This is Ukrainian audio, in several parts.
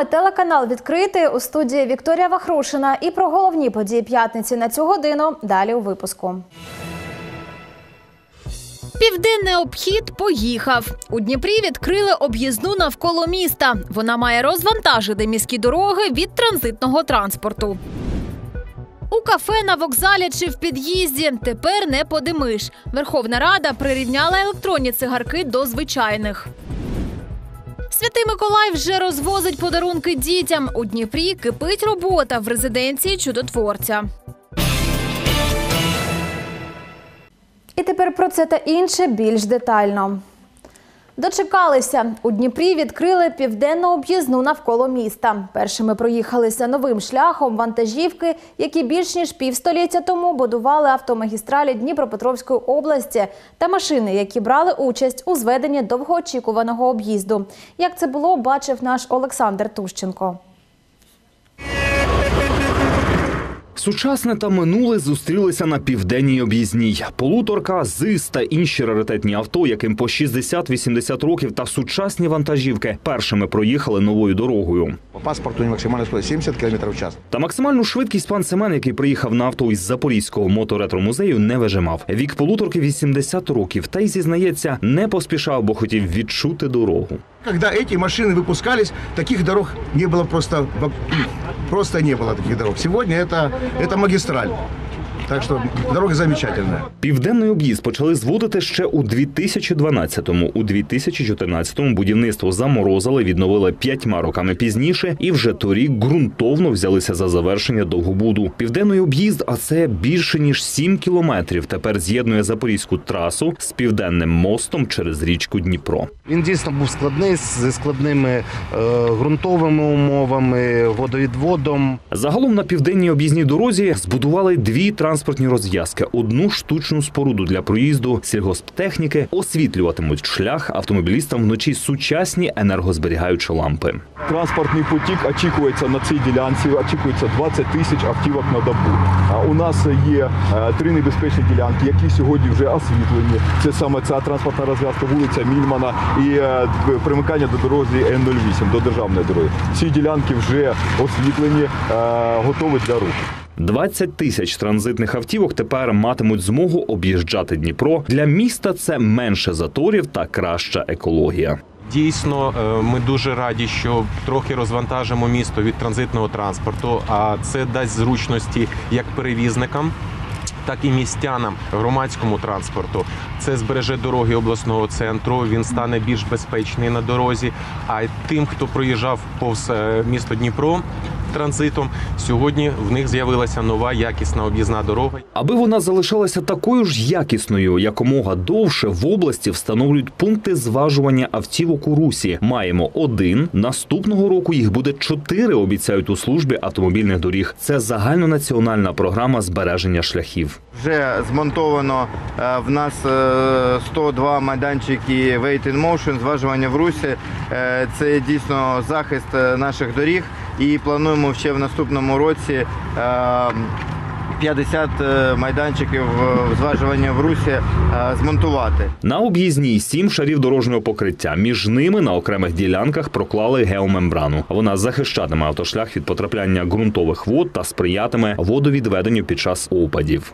вами телеканал відкритий у студії Вікторія Вахрушина. І про головні події п'ятниці на цю годину далі у випуску. Південний обхід поїхав. У Дніпрі відкрили об'їзну навколо міста. Вона має розвантажити міські дороги від транзитного транспорту. У кафе на вокзалі чи в під'їзді тепер не подимиш. Верховна Рада прирівняла електронні цигарки до звичайних. Святий Миколай вже розвозить подарунки дітям. У Дніпрі кипить робота в резиденції чудотворця. І тепер про це та інше більш детально. Дочекалися у Дніпрі. Відкрили південну об'їзну навколо міста. Першими проїхалися новим шляхом вантажівки, які більш ніж півстоліття тому будували автомагістралі Дніпропетровської області та машини, які брали участь у зведенні довгоочікуваного об'їзду. Як це було, бачив наш Олександр Тущенко. Сучасне та минуле зустрілися на південній об'їзній. Полуторка, ЗИС та інші раритетні авто, яким по 60-80 років, та сучасні вантажівки першими проїхали новою дорогою. По паспорту максимальна скорость 70 км в час. Та максимальну швидкість пан Семен, який приїхав на авто із Запорізького моторетромузею, не вижимав. Вік полуторки 80 років, та й зізнається, не поспішав, бо хотів відчути дорогу. Когда эти машины выпускались, таких дорог не было просто, во- просто не было таких дорог. Сегодня это, это магистраль. Так что дорога замечательная. Південний об'їзд почали зводити ще у 2012-му. У 2014-му будівництво заморозили, відновили п'ятьма роками пізніше, і вже торік ґрунтовно взялися за завершення довгобуду. Південний об'їзд, а це більше ніж 7 кілометрів. Тепер з'єднує запорізьку трасу з південним мостом через річку Дніпро. Він дійсно був складний зі складними е, ґрунтовими умовами, водовідводом. Загалом на південній об'їзній дорозі збудували дві транспортні розв'язки: одну штучну споруду для проїзду сільгосптехніки, освітлюватимуть шлях автомобілістам вночі сучасні енергозберігаючі лампи. Транспортний потік очікується на цій ділянці, очікується 20 тисяч автівок на добу. А У нас є е, три небезпечні ділянки, які сьогодні вже освітлені. Це саме ця транспортна розв'язка вулиця Мільмана і е, примикання до дороги Н-08, до державної дороги. Ці ділянки вже освітлені, е, готові для руху. 20 тисяч транзитних автівок тепер матимуть змогу об'їжджати Дніпро. Для міста це менше заторів та краща екологія. Дійсно, е, ми дуже раді, що трохи розвантажимо місто від транзитного транспорту, а це дасть зручності як перевізникам. Так і містянам громадському транспорту це збереже дороги обласного центру. Він стане більш безпечний на дорозі. А тим, хто проїжджав повз е, місто Дніпро транзитом, сьогодні в них з'явилася нова якісна об'їзна дорога. Аби вона залишалася такою ж якісною, якомога довше в області встановлюють пункти зважування автівок у русі. Маємо один. Наступного року їх буде чотири. Обіцяють у службі автомобільних доріг. Це загальнонаціональна програма збереження шляхів. Вже змонтовано е, в нас е, 102 майданчики Wait in Motion, зважування в русі. Е, Це дійсно захист е, наших доріг. І плануємо ще в наступному році е, 50 е, майданчиків е, зважування в русі е, змонтувати. На об'їзній сім шарів дорожнього покриття. Між ними на окремих ділянках проклали геомембрану. Вона захищатиме автошлях від потрапляння ґрунтових вод та сприятиме водовідведенню під час опадів.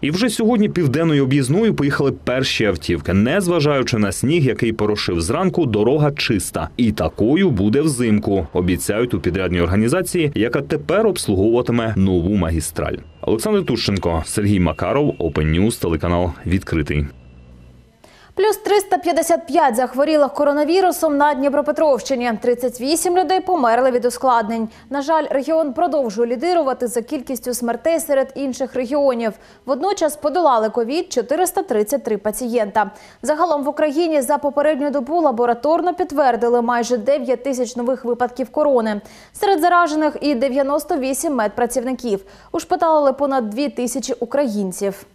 І вже сьогодні південною об'їзною поїхали перші автівки. Незважаючи на сніг, який порошив зранку, дорога чиста. І такою буде взимку. Обіцяють у підрядній організації, яка тепер обслуговуватиме нову магістраль. Олександр Тущенко, Сергій Макаров, Open News, телеканал відкритий. Плюс 355 захворілих коронавірусом на Дніпропетровщині. 38 людей померли від ускладнень. На жаль, регіон продовжує лідирувати за кількістю смертей серед інших регіонів. Водночас подолали ковід 433 пацієнта. Загалом в Україні за попередню добу лабораторно підтвердили майже 9 тисяч нових випадків корони. Серед заражених і 98 медпрацівників. Ушпиталили понад 2 тисячі українців.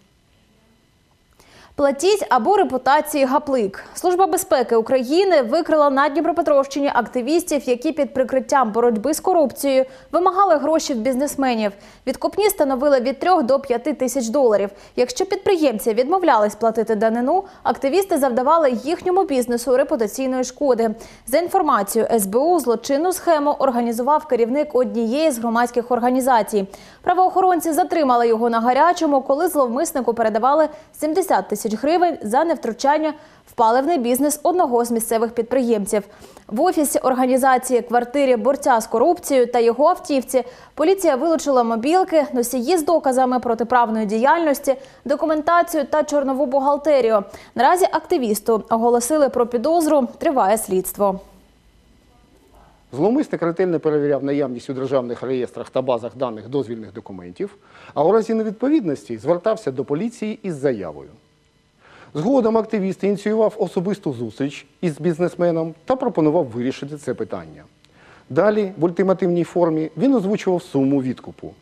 Платіть або репутації гаплик. Служба безпеки України викрила на Дніпропетровщині активістів, які під прикриттям боротьби з корупцією вимагали гроші в бізнесменів. Відкупні становили від 3 до 5 тисяч доларів. Якщо підприємці відмовлялись платити данину, активісти завдавали їхньому бізнесу репутаційної шкоди. За інформацією СБУ, злочинну схему організував керівник однієї з громадських організацій. Правоохоронці затримали його на гарячому, коли зловмиснику передавали 70 тисяч гривень за невтручання в паливний бізнес одного з місцевих підприємців. В офісі організації квартирі борця з корупцією та його автівці поліція вилучила мобілки, носії з доказами протиправної діяльності, документацію та чорнову бухгалтерію. Наразі активісту оголосили про підозру. Триває слідство. Зловмисник ретельно перевіряв наявність у державних реєстрах та базах даних дозвільних документів, а у разі невідповідності звертався до поліції із заявою. Згодом активіст ініціював особисту зустріч із бізнесменом та пропонував вирішити це питання. Далі, в ультимативній формі, він озвучував суму відкупу.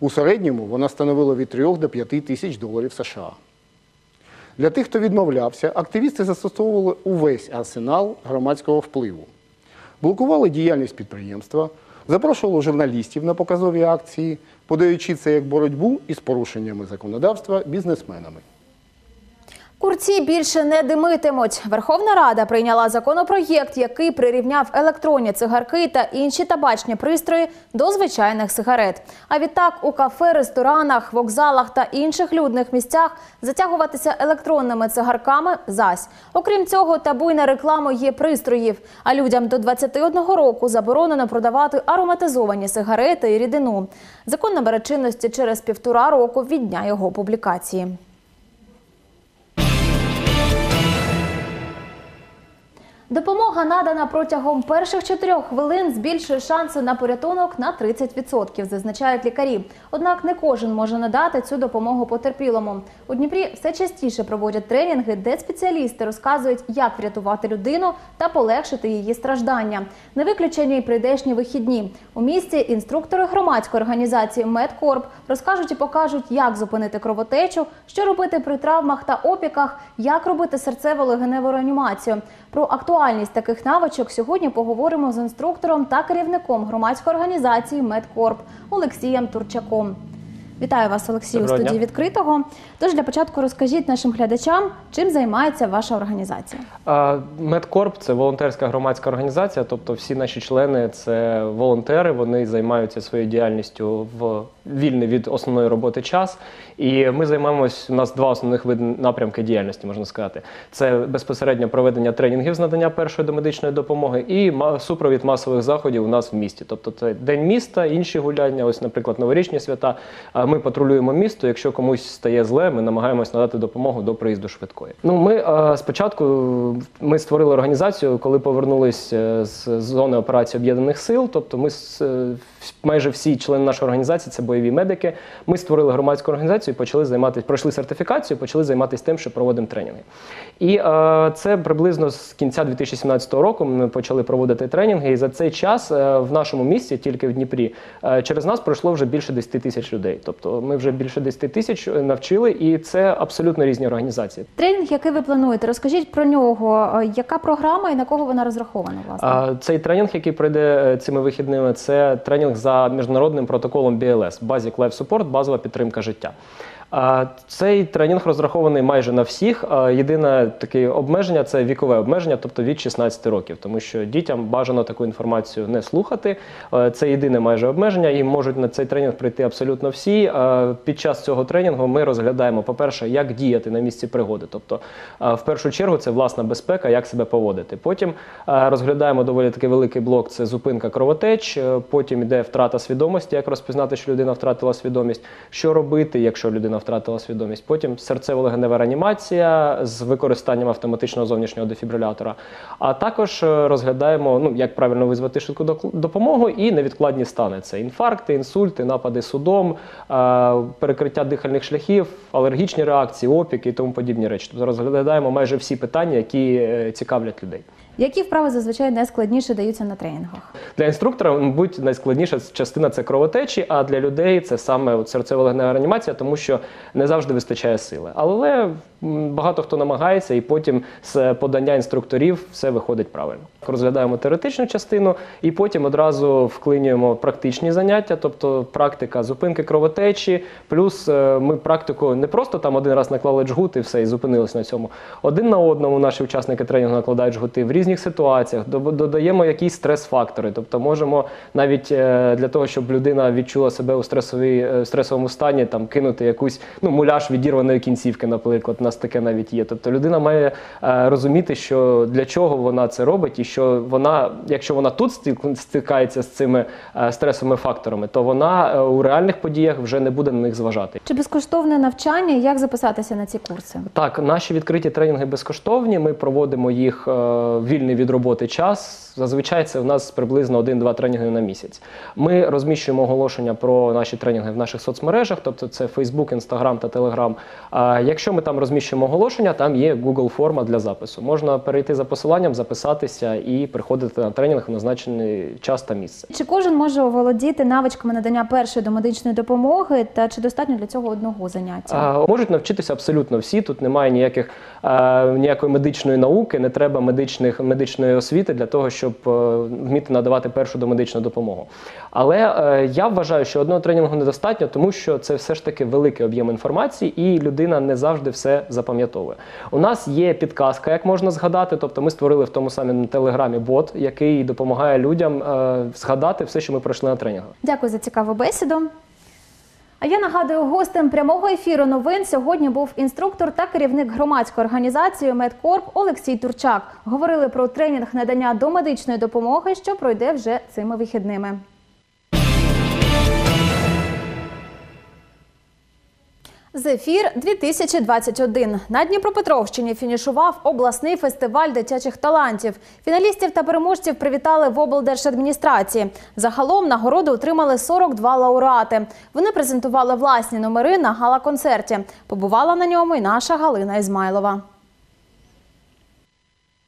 У середньому вона становила від 3 до 5 тисяч доларів США. Для тих, хто відмовлявся, активісти застосовували увесь арсенал громадського впливу. Блокували діяльність підприємства, запрошували журналістів на показові акції, подаючи це як боротьбу із порушеннями законодавства бізнесменами. Курці більше не димитимуть. Верховна Рада прийняла законопроєкт, який прирівняв електронні цигарки та інші табачні пристрої до звичайних сигарет. А відтак у кафе, ресторанах, вокзалах та інших людних місцях затягуватися електронними цигарками зась. Окрім цього, табу й на рекламу є пристроїв. А людям до 21 року заборонено продавати ароматизовані сигарети і рідину. Закон набере чинності через півтора року від дня його публікації. Допомога надана протягом перших чотирьох хвилин збільшує шанси на порятунок на 30%, зазначають лікарі. Однак не кожен може надати цю допомогу потерпілому. У Дніпрі все частіше проводять тренінги, де спеціалісти розказують, як врятувати людину та полегшити її страждання. Не виключені й прийдешні вихідні. У місті інструктори громадської організації Медкорп розкажуть і покажуть, як зупинити кровотечу, що робити при травмах та опіках, як робити серцево-легеневу реанімацію. Про актуальність таких навичок сьогодні поговоримо з інструктором та керівником громадської організації Медкорп Олексієм Турчаком. Вітаю вас, Олексію, у студії відкритого. Тож для початку розкажіть нашим глядачам, чим займається ваша організація. Медкорп це волонтерська громадська організація, тобто всі наші члени це волонтери. Вони займаються своєю діяльністю в вільний від основної роботи час. І ми займаємось. У нас два основних види напрямки діяльності, можна сказати. Це безпосередньо проведення тренінгів з надання першої домедичної допомоги і супровід масових заходів у нас в місті. Тобто це день міста, інші гуляння, ось, наприклад, новорічні свята. А Ми патрулюємо місто. Якщо комусь стає зле, ми намагаємось надати допомогу до приїзду швидкої. Ну ми е, спочатку ми створили організацію, коли повернулись е, з зони операції об'єднаних сил. Тобто, ми е, майже всі члени нашої організації це бойові медики. Ми створили громадську організацію, і почали займатися, пройшли сертифікацію, почали займатися тим, що проводимо тренінги. І е, це приблизно з кінця 2017 року ми почали проводити тренінги. І за цей час в нашому місті, тільки в Дніпрі, через нас пройшло вже більше 10 тисяч людей. Тобто ми вже більше 10 тисяч е, навчили, і це абсолютно різні організації. Тренінг, який ви плануєте, розкажіть про нього. Е, Яка програма і на кого вона розрахована? Власне? Цей тренінг, який пройде е, цими вихідними, це тренінг за міжнародним протоколом BLS – Basic Life Support, базова підтримка життя. Цей тренінг розрахований майже на всіх. Єдине таке обмеження це вікове обмеження, тобто від 16 років, тому що дітям бажано таку інформацію не слухати. Це єдине майже обмеження, і можуть на цей тренінг прийти абсолютно всі. Під час цього тренінгу ми розглядаємо, по-перше, як діяти на місці пригоди. Тобто, в першу чергу, це власна безпека, як себе поводити. Потім розглядаємо доволі такий великий блок: це зупинка кровотеч. Потім йде втрата свідомості, як розпізнати, що людина втратила свідомість, що робити, якщо людина втратила свідомість. Потім серцево-легенева реанімація з використанням автоматичного зовнішнього дефібрилятора. А також е, розглядаємо, ну як правильно визвати швидку допомогу і невідкладні стани. Це інфаркти, інсульти, напади судом, е, перекриття дихальних шляхів, алергічні реакції, опіки і тому подібні речі. Тобто розглядаємо майже всі питання, які е, цікавлять людей. Які вправи зазвичай найскладніше даються на тренінгах? Для інструктора, мабуть, найскладніша частина це кровотечі, а для людей це саме серцево-легнева реанімація, тому що не завжди вистачає сили. Але багато хто намагається, і потім з подання інструкторів все виходить правильно. Розглядаємо теоретичну частину, і потім одразу вклинюємо практичні заняття, тобто практика зупинки кровотечі. Плюс е, ми практику не просто там один раз наклали джгут і все, і зупинились на цьому. Один на одному наші учасники тренінгу накладають жгути в різних ситуаціях, до- додаємо якісь стрес-фактори. Тобто можемо навіть е, для того, щоб людина відчула себе у стресовій, е, стресовому стані, там кинути якусь ну, муляж відірваної кінцівки, наприклад. У нас таке навіть є. Тобто людина має е, розуміти, що для чого вона це робить, і що вона, якщо вона тут стик- стикається з цими стресовими факторами, то вона у реальних подіях вже не буде на них зважати. Чи безкоштовне навчання? Як записатися на ці курси? Так, наші відкриті тренінги безкоштовні. Ми проводимо їх е, вільний від роботи час. Зазвичай це в нас приблизно 1-2 тренінги на місяць. Ми розміщуємо оголошення про наші тренінги в наших соцмережах, тобто це Facebook, Instagram та Telegram. А якщо ми там розміщуємо оголошення, там є Google форма для запису. Можна перейти за посиланням, записатися і приходити на тренінг в назначений час та місце. Чи кожен може оволодіти навичками надання першої домедичної допомоги, та чи достатньо для цього одного заняття? А, Можуть навчитися абсолютно всі. Тут немає ніяких е, ніякої медичної науки, не треба медичних медичної освіти для того, щоб е, вміти надавати першу домедичну допомогу. Але е, я вважаю, що одного тренінгу недостатньо, тому що це все ж таки великий об'єм інформації, і людина не завжди все запам'ятовує. У нас є підказка, як можна згадати. Тобто, ми створили в тому самому телеграмі бот, який допомагає людям е, згадати все, що ми пройшли на тренінгах. Дякую за цікаву бесіду. А я нагадую, гостем прямого ефіру новин сьогодні був інструктор та керівник громадської організації Медкорп Олексій Турчак. Говорили про тренінг надання домедичної допомоги, що пройде вже цими вихідними. Зефір 2021 на Дніпропетровщині фінішував обласний фестиваль дитячих талантів. Фіналістів та переможців привітали в облдержадміністрації. Загалом нагороду отримали 42 лауреати. Вони презентували власні номери на гала-концерті. Побувала на ньому і наша Галина Ізмайлова.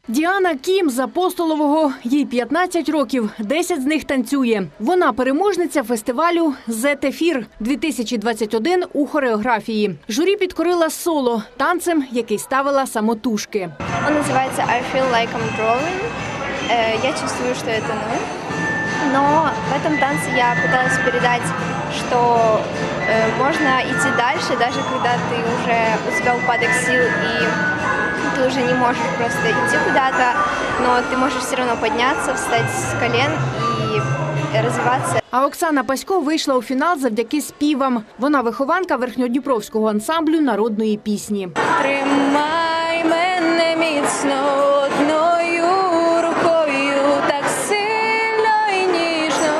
Діана Кім з апостолового, їй 15 років, 10 з них танцює. Вона переможниця фестивалю «Зетефір» 2021 у хореографії. Журі підкорила соло танцем, який ставила самотужки. Он называется I feel like I'm drawing. Э, Я чувствую, что это ну. Но в этом танце я пыталась передать, что э, можно идти дальше, даже когда ты уже у тебя упадок сил и ты уже не можешь просто идти куда-то, но ты можешь все равно подняться, встать с колен и развиваться. А Оксана Пасько вийшла у фінал завдяки співам. Вона вихованка верхньодніпровського ансамблю народної пісні. Тримай мене міцно одною рукою, так сильно і ніжно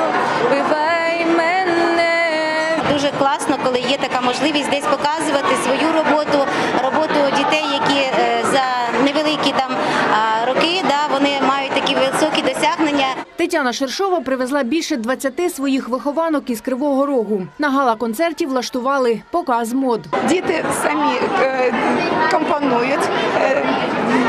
вбивай мене. Дуже класно, коли є така можливість десь показувати свою роботу, роботу дітей, які Тетяна Шершова привезла більше 20 своїх вихованок із Кривого Рогу. На гала-концерті влаштували показ мод. Діти самі е, компонують, е,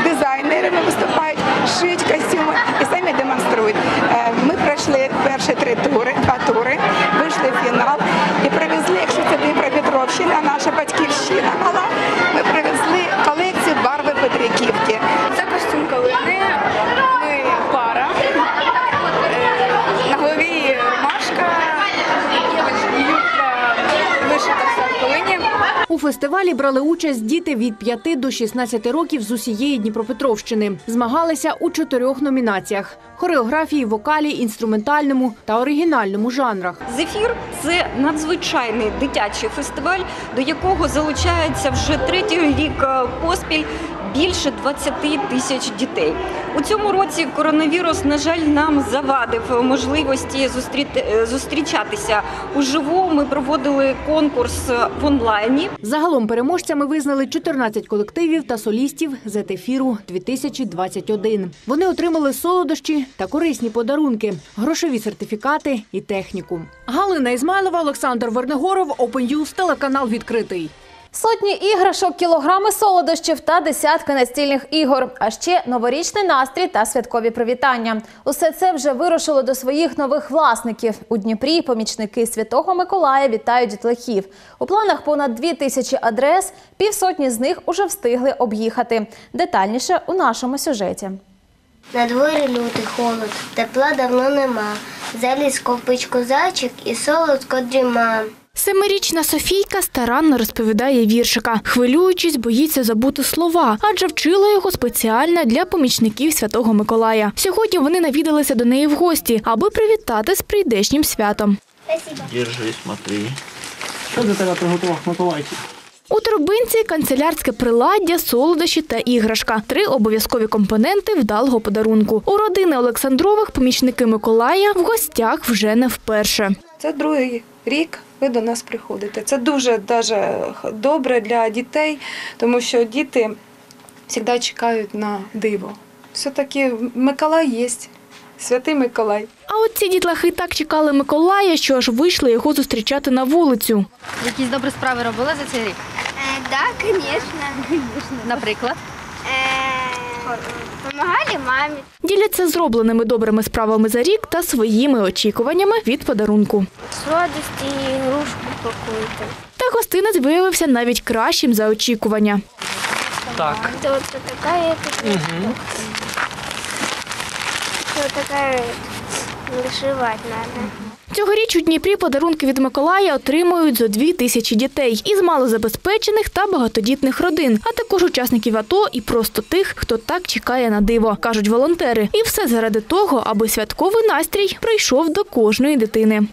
дизайнерами виступають, шиють костюми і самі демонструють. Е, ми пройшли перші три тури, два тури, вийшли в фінал і привезли, якщо це Дніпропетровщина, наша батьківщина мала, ми привезли колекцію барви Петриківки. Це костюм Калини, ми пара. Е, На голові ромашка, юбка вишита вся в Калині. У фестивалі брали участь діти від 5 до 16 років з усієї Дніпропетровщини. Змагалися у чотирьох номінаціях: хореографії, вокалі, інструментальному та оригінальному жанрах. Зефір це надзвичайний дитячий фестиваль, до якого залучається вже третій рік е, поспіль більше 20 тисяч дітей. У цьому році коронавірус, на жаль, нам завадив можливості зустріти е, зустрічатися уживу. Ми проводили конкурс в онлайні. Загалом переможцями визнали 14 колективів та солістів «Зетефіру 2021. Вони отримали солодощі та корисні подарунки, грошові сертифікати і техніку. Галина Ізмайлова, Олександр Вернегоров, News, телеканал відкритий. Сотні іграшок, кілограми солодощів та десятки настільних ігор, а ще новорічний настрій та святкові привітання. Усе це вже вирушило до своїх нових власників. У Дніпрі помічники Святого Миколая вітають дітлахів. У планах понад дві тисячі адрес, півсотні з них уже встигли об'їхати. Детальніше у нашому сюжеті. На дворі лютий холод, тепла давно нема. Заліз копич козачик і солодко дріма. Семирічна Софійка старанно розповідає віршика, хвилюючись, боїться забути слова, адже вчила його спеціально для помічників Святого Миколая. Сьогодні вони навідалися до неї в гості, аби привітати з прийдешнім святом. Держи, смотри. Що для тебе приготував Миколайчик? У торбинці канцелярське приладдя, солодощі та іграшка три обов'язкові компоненти вдалого подарунку. У родини Олександрових помічники Миколая в гостях вже не вперше. Це другий рік. Ви до нас приходите. Це дуже даже добре для дітей, тому що діти завжди чекають на диво. Все-таки Миколай є, святий Миколай. А от ці дітлахи так чекали Миколая, що аж вийшли його зустрічати на вулицю. Якісь добрі справи робили за цей рік? Так, звісно. Наприклад Помагали мамі. Діляться зробленими добрими справами за рік та своїми очікуваннями від подарунку. Сладості, ігрушку какую-то. Та гостинець виявився навіть кращим за очікування. Так. Это вот такая, это Угу. вот такая вышивать надо. Цьогоріч у Дніпрі подарунки від Миколая отримують зо дві тисячі дітей із малозабезпечених та багатодітних родин, а також учасників АТО і просто тих, хто так чекає на диво, кажуть волонтери. І все заради того, аби святковий настрій прийшов до кожної дитини.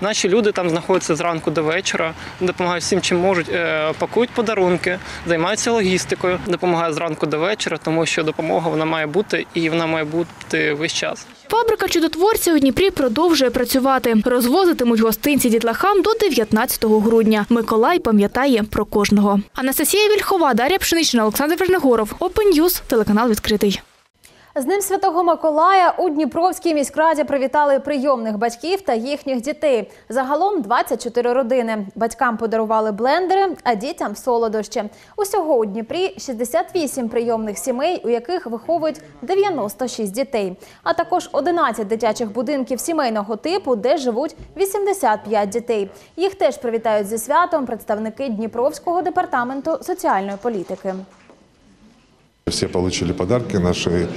Наші люди там знаходяться зранку до вечора, допомагають всім, чим можуть, е, пакують подарунки, займаються логістикою, допомагають зранку до вечора, тому що допомога вона має бути і вона має бути весь час. Фабрика чудотворця у Дніпрі продовжує працювати. Розвозитимуть гостинці дітлахам до 19 грудня. Миколай пам'ятає про кожного. Анастасія Вільхова, Дар'я Пшенична, Олександр Вернигоров. Open телеканал відкритий. З ним Святого Миколая у Дніпровській міськраді привітали прийомних батьків та їхніх дітей. Загалом 24 родини. Батькам подарували блендери, а дітям солодощі. Усього у Дніпрі 68 прийомних сімей, у яких виховують 96 дітей, а також 11 дитячих будинків сімейного типу, де живуть 85 дітей. Їх теж привітають зі святом представники Дніпровського департаменту соціальної політики. Все получили подарки, наши,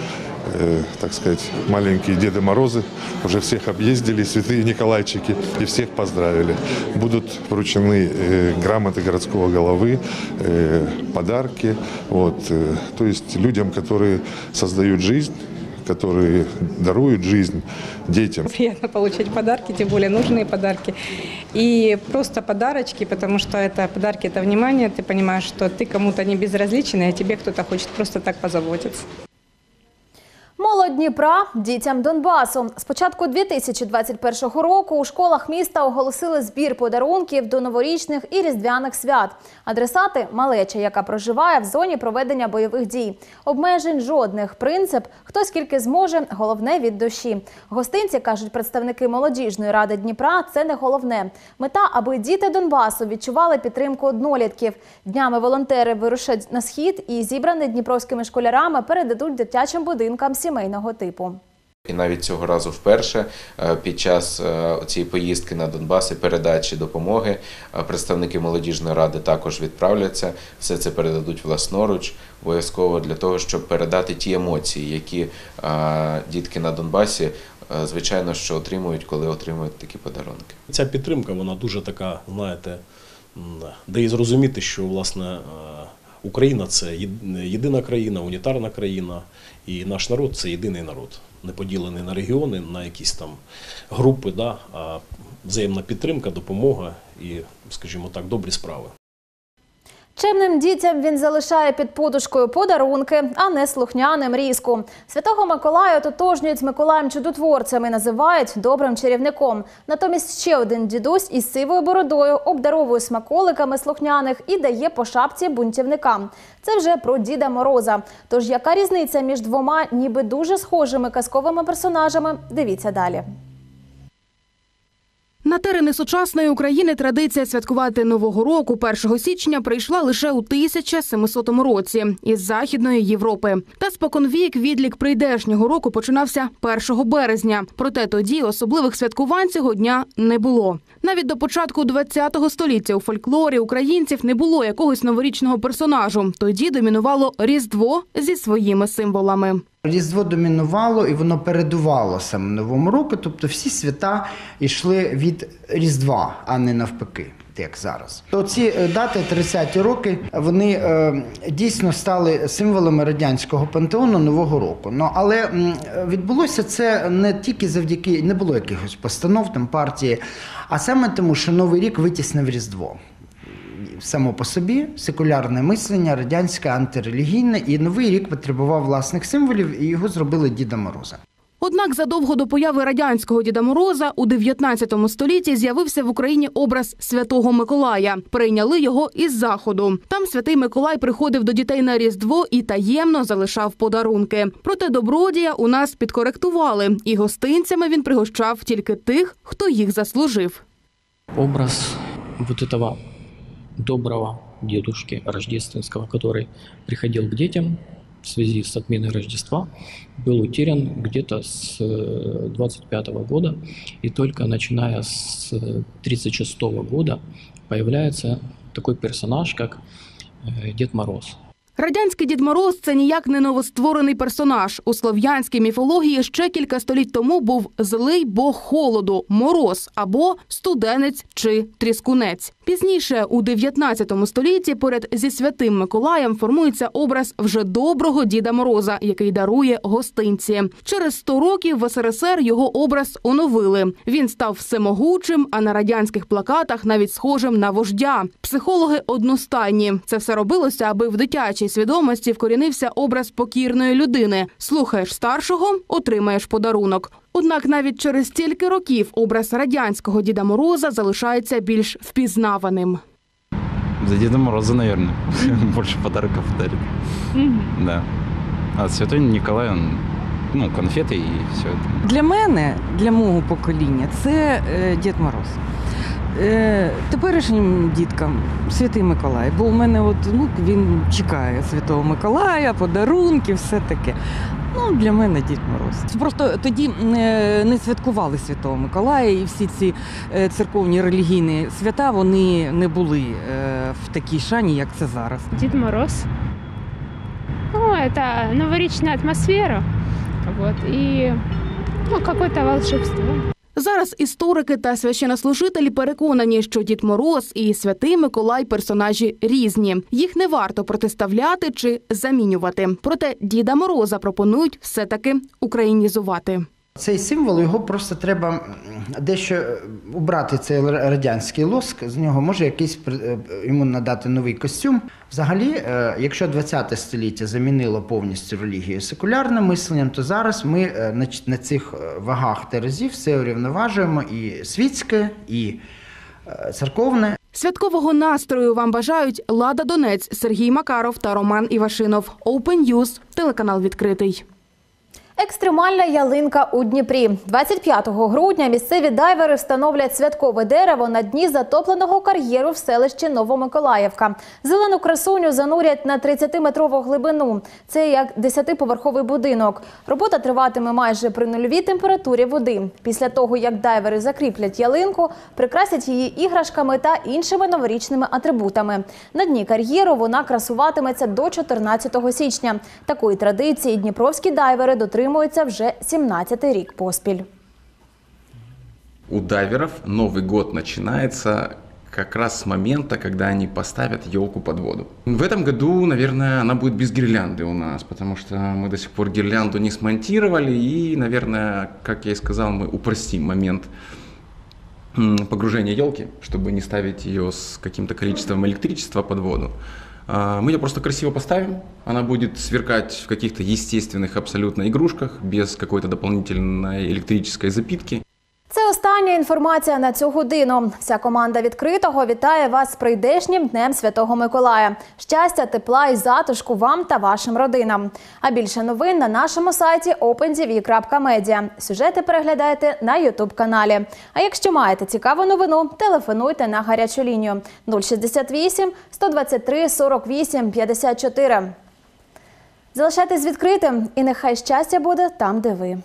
э, так сказать, маленькие Деды Морозы. Уже всех объездили, святые Николайчики, и всех поздравили. Будут вручены э, грамоты городского головы, э, подарки. Вот, э, то есть людям, которые создают жизнь, которые даруют жизнь детям. Приятно получать подарки, тем более нужные подарки. И просто подарочки, потому что это подарки, это внимание. Ты понимаешь, что ты кому-то не безразличен, и о тебе кто-то хочет просто так позаботиться. Молодь Дніпра дітям Донбасу. З початку 2021 року у школах міста оголосили збір подарунків до новорічних і різдвяних свят. Адресати малеча, яка проживає в зоні проведення бойових дій. Обмежень жодних. Принцип хто скільки зможе, головне від душі. Гостинці кажуть представники молодіжної ради Дніпра. Це не головне. Мета, аби діти Донбасу відчували підтримку однолітків. Днями волонтери вирушать на схід і зібрані дніпровськими школярами передадуть дитячим будинкам сімейного типу. І навіть цього разу вперше е, під час е, цієї поїздки на Донбас і передачі допомоги е, представники молодіжної ради також відправляться. Все це передадуть власноруч, обов'язково для того, щоб передати ті емоції, які дітки на Донбасі, звичайно, що отримують, коли отримують такі подарунки. Ця підтримка, вона дуже така, знаєте, дає зрозуміти, що власне Україна це єдина країна, унітарна країна, і наш народ це єдиний народ, не поділений на регіони, на якісь там групи, да, а взаємна підтримка, допомога і, скажімо так, добрі справи. Чемним дітям він залишає під подушкою подарунки, а не слухняним різку. Святого Миколая ототожнюють з Миколаєм чудотворцем і називають добрим чарівником. Натомість ще один дідусь із сивою бородою обдаровує смаколиками слухняних і дає по шапці бунтівникам. Це вже про Діда Мороза. Тож яка різниця між двома ніби дуже схожими казковими персонажами? Дивіться далі. На терени сучасної України традиція святкувати Нового року 1 січня прийшла лише у 1700 році із Західної Європи. Та споконвік відлік прийдешнього року починався 1 березня. Проте тоді особливих святкувань цього дня не було. Навіть до початку ХХ століття у фольклорі українців не було якогось новорічного персонажу. Тоді домінувало Різдво зі своїми символами. Різдво домінувало і воно передувало саме Новому року, тобто всі свята йшли від Різдва, а не навпаки. Як зараз, то ці е, дати 30-ті роки вони е, дійсно стали символами радянського пантеону Нового року. Ну але м, відбулося це не тільки завдяки не було якихось постанов там партії, а саме тому, що Новий рік витіснив Різдво само по собі секулярне мислення, радянське, антирелігійне, і новий рік потребував власних символів, і його зробили Діда Мороза. Однак задовго до появи радянського Діда Мороза у 19 столітті з'явився в Україні образ святого Миколая. Прийняли його із заходу. Там святий Миколай приходив до дітей на різдво і таємно залишав подарунки. Проте добродія у нас підкоректували, і гостинцями він пригощав тільки тих, хто їх заслужив. Образ вот этого доброго дедушки рождественского, который приходил к детям в связи с отменой Рождества, был утерян где-то с 25 года, и только начиная с 36 года появляется такой персонаж, как э, Дед Мороз. Радянський Дід Мороз це ніяк не новостворений персонаж. У слов'янській міфології ще кілька століть тому був злий бог холоду, мороз або студенець чи тріскунець. Пізніше, у 19 столітті, поряд зі святим Миколаєм формується образ вже доброго Діда Мороза, який дарує гостинці. Через 100 років в СРСР його образ оновили. Він став всемогучим, а на радянських плакатах навіть схожим на вождя. Психологи одностайні. Це все робилося, аби в дитячій свідомості вкорінився образ покірної людини. Слухаєш старшого, отримаєш подарунок. Однак навіть через стільки років образ радянського Діда Мороза залишається більш впізнаваним. За Деда Мороза, наверное. Больше подарков дарит. Да. А Святой Николай, он, ну, конфеты и все. Для мене, для мого покоління, це е, Дід Мороз. Е, теперішнім діткам Святий Миколай, бо у мене от внук він чекає Святого Миколая, подарунки, все таке. Ну, для мене Дід Мороз. Просто тоді е, не святкували Святого Миколая, і всі ці е, церковні релігійні свята вони не були в такій шані, як це зараз. Дед Мороз. Ну, это новоречная атмосфера. Вот, и ну, какое-то волшебство. Зараз історики та священнослужителі переконані, що Дід Мороз і Святий Миколай персонажі різні. Їх не варто протиставляти чи замінювати. Проте Діда Мороза пропонують все таки українізувати. Цей символ його просто треба дещо е, убрати цей радянський лоск. З нього може якийсь е, йому надати новий костюм. Взагалі, е, якщо 20 століття замінило повністю релігію секулярним мисленням, то зараз ми на цих вагах терезів все урівноважуємо і світське, і церковне. Святкового настрою вам бажають Лада Донець, Сергій Макаров та Роман Івашинов. Open News, телеканал відкритий. Екстремальна ялинка у Дніпрі. 25 грудня місцеві дайвери встановлять святкове дерево на дні затопленого кар'єру в селищі Новомиколаївка. Зелену красуню занурять на 30-метрову глибину. Це як 10-поверховий будинок. Робота триватиме майже при нульовій температурі води. Після того, як дайвери закріплять ялинку, прикрасять її іграшками та іншими новорічними атрибутами. На дні кар'єру вона красуватиметься до 14 січня. Такої традиції дніпровські дайвери дотримуються вже 17-й рік поспіль. У дайверов Новый год начинается как раз с момента, когда они поставят елку под воду. В этом году, наверное, она будет без гирлянды у нас, потому что мы до сих пор гирлянду не смонтировали, и, наверное, как я и сказал, мы упростим момент погружения елки, чтобы не ставить ее с каким-то количеством электричества под воду. А, Мы ее просто красиво поставим, она будет сверкать в каких-то естественных абсолютно игрушках, без какой-то дополнительной электрической запитки. Це інформація на цю годину. Вся команда відкритого вітає вас з прийдешнім днем Святого Миколая. Щастя, тепла і затишку вам та вашим родинам. А більше новин на нашому сайті opentv.media. Сюжети переглядайте на Ютуб каналі. А якщо маєте цікаву новину, телефонуйте на гарячу лінію 068 123 48 54. Залишайтесь відкритим, і нехай щастя буде там, де ви.